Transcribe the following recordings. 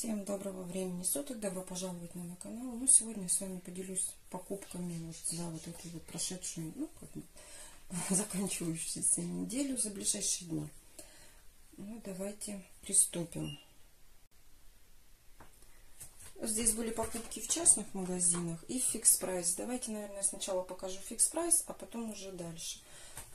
Всем доброго времени суток, добро пожаловать на мой канал. Ну, сегодня с вами поделюсь покупками вот за вот эту вот прошедшую, ну, как бы, заканчивающуюся неделю, за ближайшие дни. Ну, давайте приступим. Здесь были покупки в частных магазинах и фикс прайс. Давайте, наверное, сначала покажу фикс прайс, а потом уже дальше.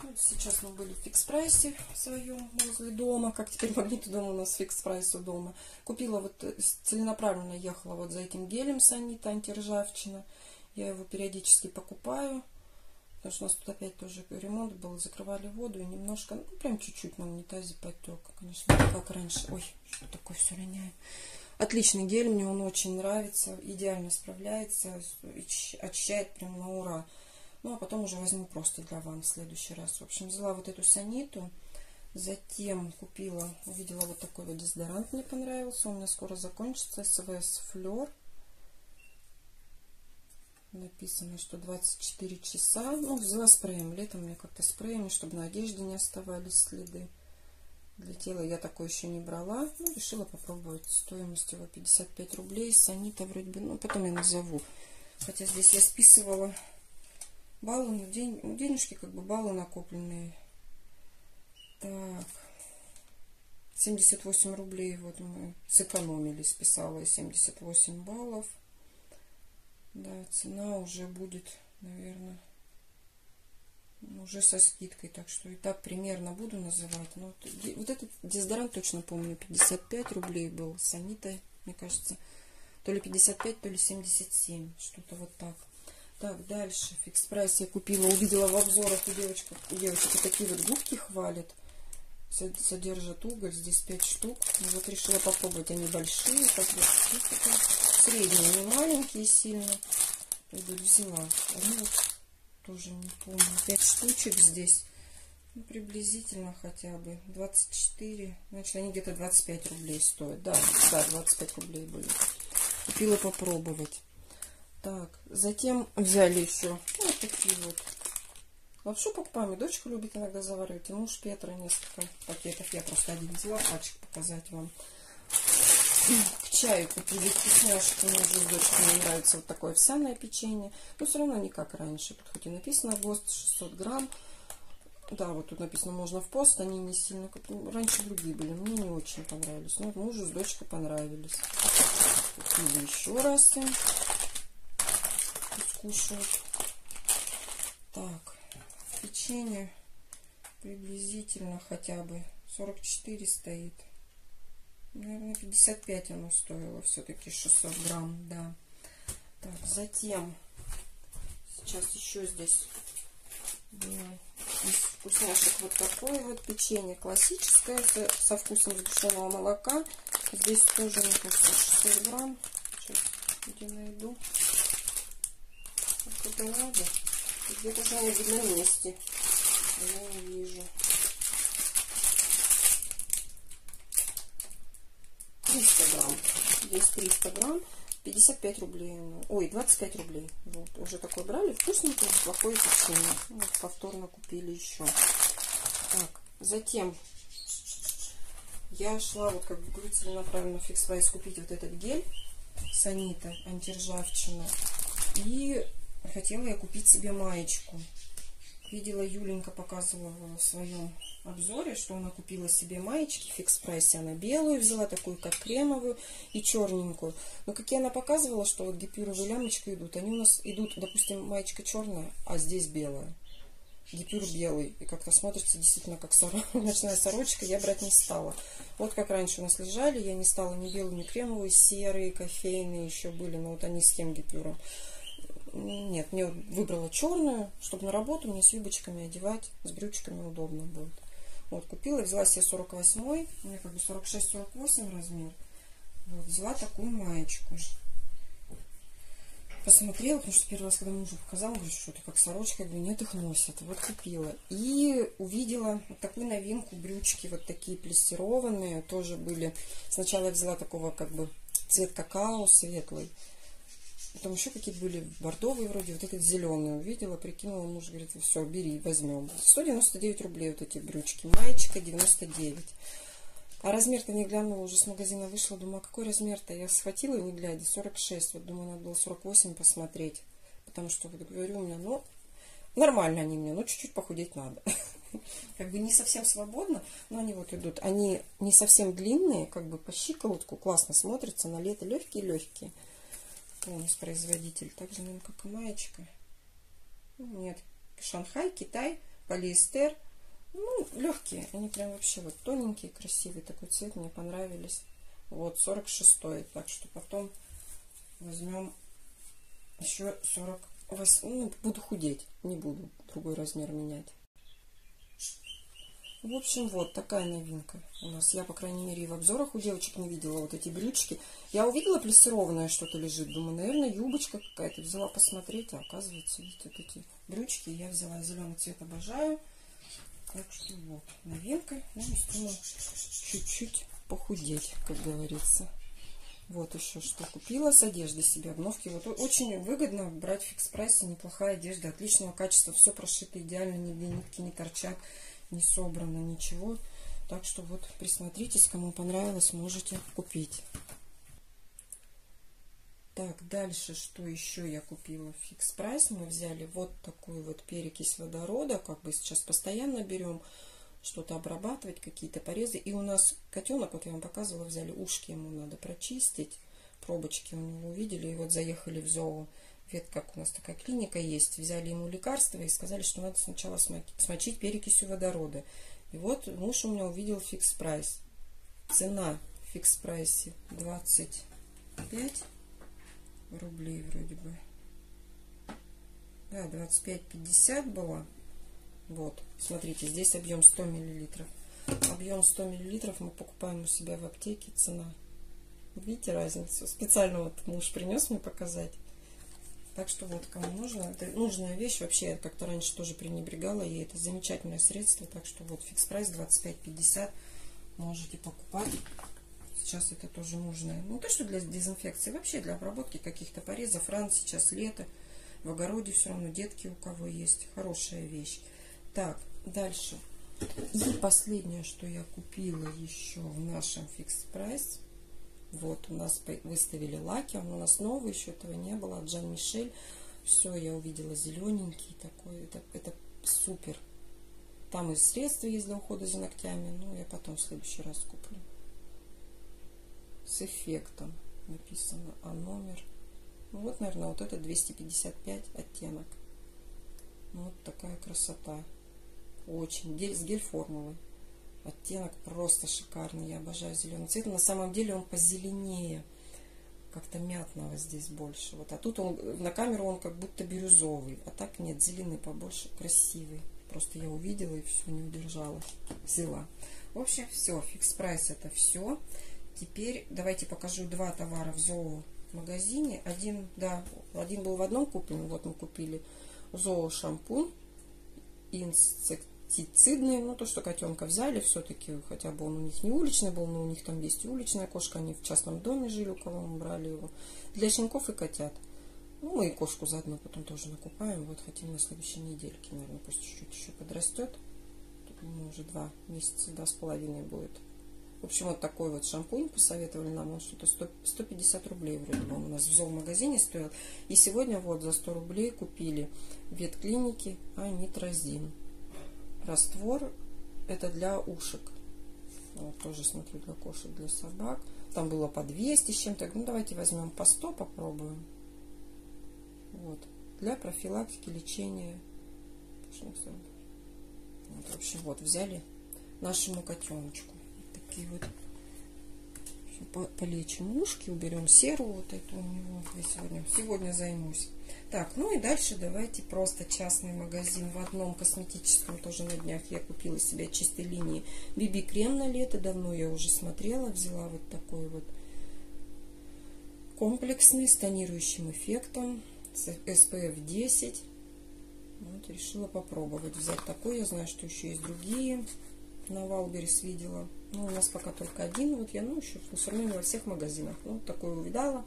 Вот сейчас мы были в фикс прайсе в своем возле дома. Как теперь магниту дома у нас фикс прайс у дома. Купила вот э, целенаправленно ехала вот за этим гелем санита антиржавчина. Я его периодически покупаю. Потому что у нас тут опять тоже ремонт был. Закрывали воду и немножко, ну прям чуть-чуть на унитазе потек. Конечно, не как раньше. Ой, что такое все роняю. Отличный гель, мне он очень нравится. Идеально справляется. Очищает прям на ура. Ну, а потом уже возьму просто для ванн в следующий раз. В общем, взяла вот эту саниту. Затем купила, увидела вот такой вот дезодорант, мне понравился. Он у меня скоро закончится. СВС Флер. Написано, что 24 часа. Ну, взяла спреем. Летом мне как-то спреем, чтобы на одежде не оставались следы. Для тела я такой еще не брала. Ну, решила попробовать. Стоимость его 55 рублей. Санита вроде бы, ну, потом я назову. Хотя здесь я списывала баллы, ну, день, денежки как бы баллы накопленные. Так. 78 рублей вот мы сэкономили, списала 78 баллов. Да, цена уже будет, наверное, уже со скидкой. Так что и так примерно буду называть. Но вот, вот этот дезодорант точно помню, 55 рублей был. Санита, мне кажется, то ли 55, то ли 77. Что-то вот так. Так, дальше. Фикс прайс я купила, увидела в обзорах у девочек, у девочек вот такие вот губки хвалят. Содержат уголь, здесь 5 штук. Ну, вот решила попробовать, они большие, как бы средние, не маленькие сильно. Пойду взяла. Они вот тоже не помню. 5 штучек здесь. Ну, приблизительно хотя бы 24. Значит, они где-то 25 рублей стоят. Да, да, 25 рублей были. Купила попробовать. Так, затем взяли еще вот такие вот. Лапшу покупаем, дочка любит иногда заваривать. И муж Петра несколько пакетов. Я просто один взяла, пачек показать вам. К чаю купили вкусняшки. Мне дочкой не нравится вот такое овсяное печенье. Но все равно не как раньше. Тут хоть и написано ГОСТ 600 грамм. Да, вот тут написано можно в пост. Они не сильно... Раньше другие были. Мне не очень понравились. Но мужу с дочкой понравились. Купили еще раз кушают. Так, печенье приблизительно хотя бы 44 стоит. Наверное, 55 оно стоило все-таки 600 грамм, да. Так, затем сейчас еще здесь из вкусняшек вот такое вот печенье классическое со вкусом сгущенного молока. Здесь тоже, мне кажется, 600 грамм. Сейчас где найду это надо. Где-то же они на месте. Я не вижу. 300 грамм. Здесь 300 грамм. 55 рублей. Ой, 25 рублей. Вот, уже такой брали. Вкусненький, плохое печенье. Вот, повторно купили еще. Так, затем я шла, вот как говорю, целенаправленно фикс прайс купить вот этот гель Санита антиржавчина. И хотела я купить себе маечку. Видела, Юленька показывала в своем обзоре, что она купила себе маечки в фикс прайсе. Она белую взяла, такую как кремовую и черненькую. Но какие она показывала, что вот гипюровые лямочки идут, они у нас идут, допустим, маечка черная, а здесь белая. Гипюр белый. И как-то смотрится действительно как сор... ночная сорочка. Я брать не стала. Вот как раньше у нас лежали. Я не стала ни белую, ни кремовую. Серые, кофейные еще были. Но вот они с тем гипюром нет, мне выбрала черную, чтобы на работу мне с юбочками одевать, с брючками удобно будет. Вот, купила, взяла себе 48, у меня как бы 46-48 размер. Вот, взяла такую маечку. Посмотрела, потому что первый раз, когда мужу показала, он говорит, что это как сорочка, я говорю, нет, их носят. Вот купила. И увидела вот такую новинку, брючки вот такие плессированные, тоже были. Сначала я взяла такого как бы цвет какао светлый. Потом еще какие-то были бордовые вроде, вот этот зеленый увидела, прикинула, муж говорит, все, бери, возьмем. 199 рублей вот эти брючки, маечка 99. А размер-то не глянула, уже с магазина вышла, думаю, а какой размер-то? Я схватила, не глядя, 46. Вот думаю, надо было 48 посмотреть. Потому что, вот говорю, у меня, ну, нормально они мне, но чуть-чуть похудеть надо. Как бы не совсем свободно, но они вот идут. Они не совсем длинные, как бы по щиколотку классно смотрятся, на лето легкие-легкие. У нас производитель. Также, наверное, как и маечка. Ну, нет, Шанхай, Китай, полиэстер. Ну, легкие. Они прям вообще вот тоненькие, красивые. Такой цвет мне понравились. Вот, 46 Так что потом возьмем еще 48. Ну, буду худеть. Не буду другой размер менять. В общем, вот такая новинка у нас. Я, по крайней мере, в обзорах у девочек не видела вот эти брючки. Я увидела плессированное что-то лежит. Думаю, наверное, юбочка какая-то. Взяла посмотреть, а оказывается, видите, вот эти брючки. Я взяла зеленый цвет, обожаю. Так что вот, новинка. Ну, чуть-чуть похудеть, как говорится. Вот еще что купила с одежды себе. Обновки. Вот очень выгодно брать в фикс прайсе. Неплохая одежда, отличного качества. Все прошито идеально, нигде нитки не торчат не собрано ничего. Так что вот присмотритесь, кому понравилось, можете купить. Так, дальше, что еще я купила в фикс прайс? Мы взяли вот такую вот перекись водорода, как бы сейчас постоянно берем что-то обрабатывать, какие-то порезы. И у нас котенок, вот я вам показывала, взяли ушки, ему надо прочистить. Пробочки у него увидели, и вот заехали в зоо вет, как у нас такая клиника есть, взяли ему лекарства и сказали, что надо сначала смочить перекисью водорода. И вот муж у меня увидел фикс прайс. Цена в фикс прайсе 25 рублей вроде бы. Да, 25,50 была. Вот, смотрите, здесь объем 100 миллилитров. Объем 100 миллилитров мы покупаем у себя в аптеке. Цена. Видите разницу? Специально вот муж принес мне показать. Так что вот, кому нужно, это нужная вещь. Вообще, я как-то раньше тоже пренебрегала, и это замечательное средство. Так что вот, фикс прайс 25-50 можете покупать. Сейчас это тоже нужное. Ну, то, что для дезинфекции, вообще для обработки каких-то порезов. Ран сейчас лето, в огороде все равно детки у кого есть. Хорошая вещь. Так, дальше. И последнее, что я купила еще в нашем фикс прайс – вот, у нас выставили лаки, он у нас новый, еще этого не было, от Жан Мишель. Все, я увидела зелененький такой, это, это супер. Там и средства есть для ухода за ногтями, ну, я потом в следующий раз куплю. С эффектом написано, а номер... Ну, вот, наверное, вот это 255 оттенок. Вот такая красота. Очень. С гель-формулой. Оттенок просто шикарный. Я обожаю зеленый цвет. На самом деле он позеленее. Как-то мятного здесь больше. Вот. А тут он на камеру он как будто бирюзовый. А так нет, зеленый побольше, красивый. Просто я увидела и все, не удержалась. Взяла. В общем, все. Фикс прайс это все. Теперь давайте покажу два товара в зоо магазине. Один, да, один был в одном куплен. Вот мы купили зоо шампунь инсект пестицидные, ну то, что котенка взяли, все-таки, хотя бы он у них не уличный был, но у них там есть и уличная кошка, они в частном доме жили, у кого мы брали его, для щенков и котят. Ну, мы и кошку заодно потом тоже накупаем, вот хотим на следующей недельке, наверное, пусть чуть-чуть еще подрастет. Тут ему уже два месяца, два с половиной будет. В общем, вот такой вот шампунь посоветовали нам, он что-то 150 рублей вроде бы он у нас в зоомагазине стоил. И сегодня вот за 100 рублей купили в ветклинике амитрозин раствор это для ушек. Вот, тоже смотрю для кошек, для собак. Там было по 200 с чем-то. Ну, давайте возьмем по 100, попробуем. Вот. Для профилактики, лечения Вот, в общем, вот, взяли нашему котеночку. Такие вот полечим ушки, уберем серу вот эту у него. Я сегодня, сегодня займусь. Так, ну и дальше давайте просто частный магазин. В одном косметическом тоже на днях я купила себе чистой линии BB-крем на лето. Давно я уже смотрела, взяла вот такой вот комплексный с тонирующим эффектом с SPF 10. Вот, решила попробовать взять такой. Я знаю, что еще есть другие. На Валберис видела. Ну, у нас пока только один. Вот я, ну, еще ассортименте во всех магазинах. Ну, вот такой увидала.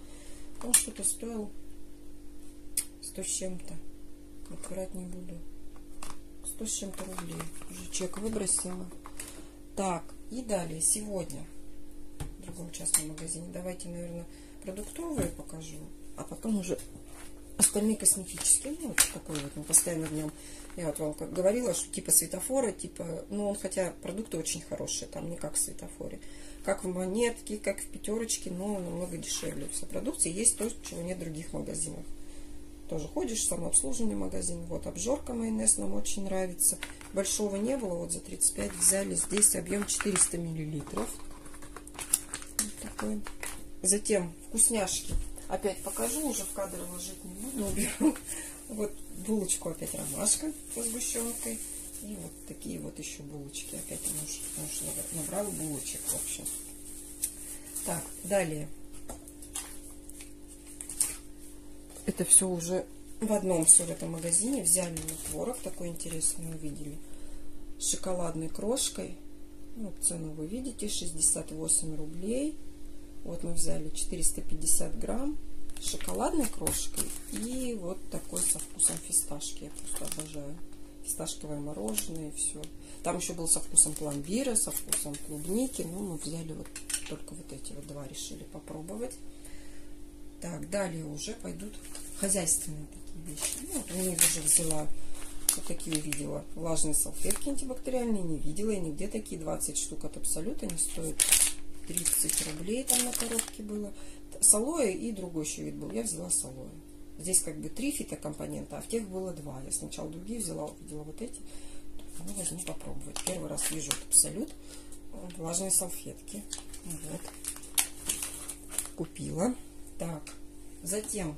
Он что-то стоил 100 с чем-то. Вот врать не буду. 100 с чем-то рублей. Уже чек выбросила. Так, И далее, сегодня, в другом частном магазине, давайте, наверное, продуктовые покажу, а потом уже остальные косметические. Ну, вот такой вот, мы постоянно в нем, я вот вам говорила, что типа светофора, типа, ну, он хотя продукты очень хорошие, там не как в светофоре. Как в монетке, как в пятерочке, но намного дешевле. Вся продукция есть то, чего нет в других магазинах. Тоже ходишь, самообслуживание магазин. Вот обжорка майонез нам очень нравится. Большого не было, вот за 35 взяли. Здесь объем 400 миллилитров. Вот такой. Затем вкусняшки. Опять покажу, уже в кадр ложить не буду, уберу. Вот булочку опять ромашка со сгущенкой. И вот такие вот еще булочки. Опять муж, муж набрал булочек, в общем. Так, далее. Это все уже в одном все в этом магазине. Взяли на творог такой интересный, увидели. С шоколадной крошкой. Ну, цену вы видите, 68 рублей. Вот мы взяли 450 грамм шоколадной крошкой и вот такой со вкусом фисташки. Я просто обожаю фисташковое мороженое все. Там еще был со вкусом пломбира, со вкусом клубники. Но мы взяли вот только вот эти вот два решили попробовать. Так, далее уже пойдут хозяйственные такие вещи. Ну, вот у них даже взяла вот такие увидела. Влажные салфетки антибактериальные. Не видела я нигде такие 20 штук от Абсолют. Они стоят 30 рублей там на коробке было. С алоэ и другой еще вид был. Я взяла с алоэ. Здесь как бы три фитокомпонента, а в тех было два. Я сначала другие взяла, увидела вот эти. Ну, возьму попробовать. Первый раз вижу вот абсолют. Влажные салфетки. Вот. Купила. Так. Затем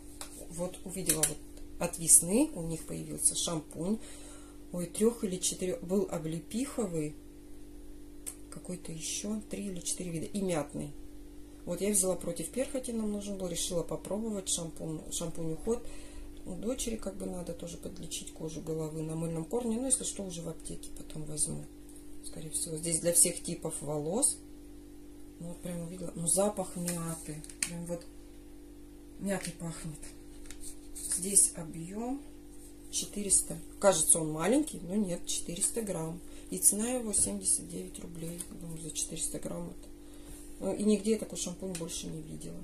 вот увидела вот от весны у них появился шампунь. Ой, трех или четырех. Был облепиховый. Какой-то еще. Три или четыре вида. И мятный. Вот я взяла против перхоти, нам нужен был, решила попробовать шампунь, шампунь уход. У дочери как бы надо тоже подлечить кожу головы на мыльном корне. Ну, если что, уже в аптеке потом возьму. Скорее всего, здесь для всех типов волос. Ну, вот прям увидела. Ну, запах мяты. Прям вот мятой пахнет. Здесь объем 400. Кажется, он маленький, но нет, 400 грамм. И цена его 79 рублей. Думаю, за 400 грамм это ну, и нигде я такой шампунь больше не видела.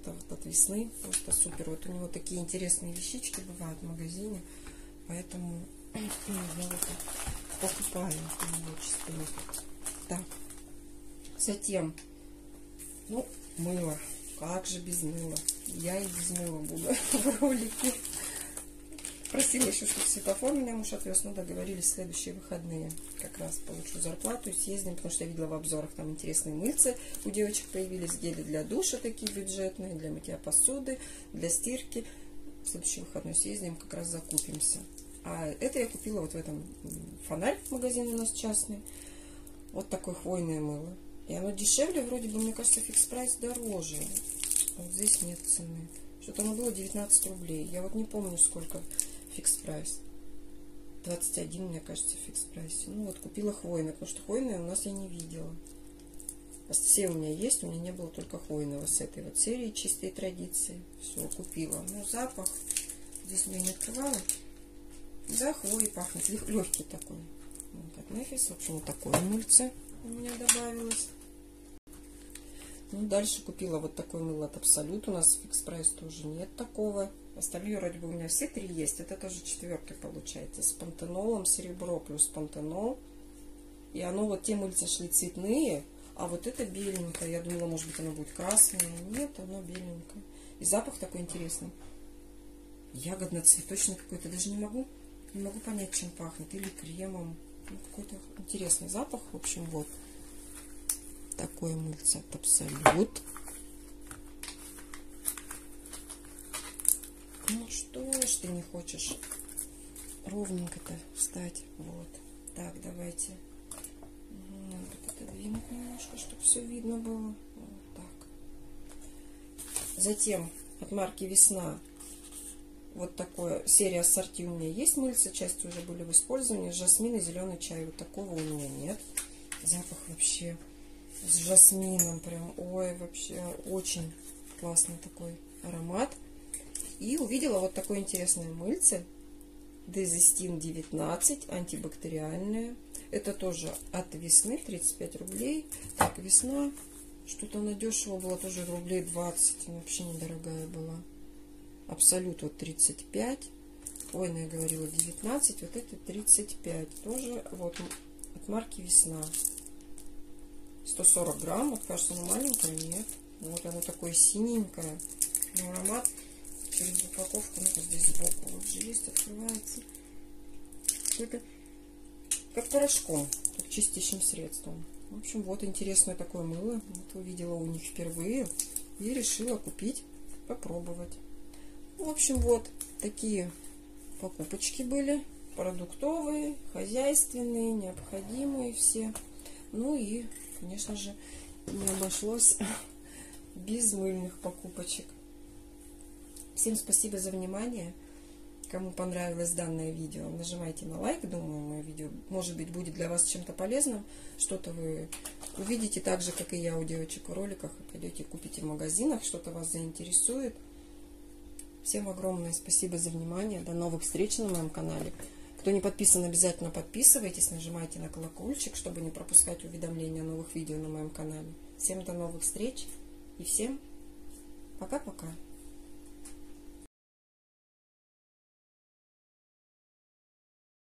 Это вот от весны просто супер. Вот у него такие интересные вещички бывают в магазине. Поэтому я вот покупаю его. Так. Затем, ну, мыло. Как же без мыла? Я и без мыла буду в ролике. Просила еще, чтобы светофор меня муж отвез, но договорились следующие выходные. Как раз получу зарплату и съездим, потому что я видела в обзорах там интересные мыльцы. У девочек появились гели для душа такие бюджетные, для мытья посуды, для стирки. В следующий выходной съездим, как раз закупимся. А это я купила вот в этом фонарь, магазин у нас частный. Вот такое хвойное мыло. И оно дешевле, вроде бы, мне кажется, фикс прайс дороже. Вот здесь нет цены. Что-то оно было 19 рублей. Я вот не помню, сколько фикс прайс. 21, мне кажется, фикс прайс. Ну вот купила хвойное, потому что хвойное у нас я не видела. Все у меня есть, у меня не было только хвойного с этой вот серии чистой традиции. Все, купила. Ну, запах. Здесь я не открывала. Да, хвоей пахнет. Легкий такой. Вот от Нефис. В общем, вот такое мыльце у меня добавилось. Ну, дальше купила вот такой мыло от Абсолют. У нас фикс прайс тоже нет такого. Остальные вроде бы у меня все три есть. Это тоже четвертый получается. С пантенолом, серебро плюс пантенол. И оно вот те мыльца шли цветные, а вот это беленькое. Я думала, может быть, оно будет красное. Нет, оно беленькое. И запах такой интересный. Ягодно-цветочный какой-то. Даже не могу, не могу понять, чем пахнет. Или кремом. Ну, какой-то интересный запах. В общем, вот. Такое мыльце от Абсолют. Ну что ж ты не хочешь ровненько-то встать? Вот. Так, давайте. Надо вот отодвинуть немножко, чтобы все видно было. Вот так. Затем от марки Весна вот такое серия ассорти у меня есть мыльца, части уже были в использовании. Жасмин и зеленый чай. Вот такого у меня нет. Запах вообще с жасмином прям. Ой, вообще очень классный такой аромат. И увидела вот такое интересное мыльце. Дезистин 19, антибактериальное. Это тоже от весны, 35 рублей. Так, весна, что-то она дешево была, тоже рублей 20. Вообще недорогая была. Абсолют вот 35. Ой, ну я говорила 19, вот это 35. Тоже вот от марки Весна. 140 грамм, вот кажется, она маленькая, нет. Вот оно такое синенькое. Но аромат через упаковку, ну здесь сбоку вот же есть, открывается. Это как порошком, как чистящим средством. В общем, вот интересное такое мыло. Вот увидела у них впервые и решила купить, попробовать. В общем, вот такие покупочки были. Продуктовые, хозяйственные, необходимые все. Ну и, конечно же, не обошлось без мыльных покупочек. Всем спасибо за внимание. Кому понравилось данное видео, нажимайте на лайк. Думаю, мое видео, может быть, будет для вас чем-то полезным. Что-то вы увидите так же, как и я у девочек в роликах. Пойдете купите в магазинах, что-то вас заинтересует. Всем огромное спасибо за внимание. До новых встреч на моем канале. Кто не подписан, обязательно подписывайтесь, нажимайте на колокольчик, чтобы не пропускать уведомления о новых видео на моем канале. Всем до новых встреч и всем пока-пока.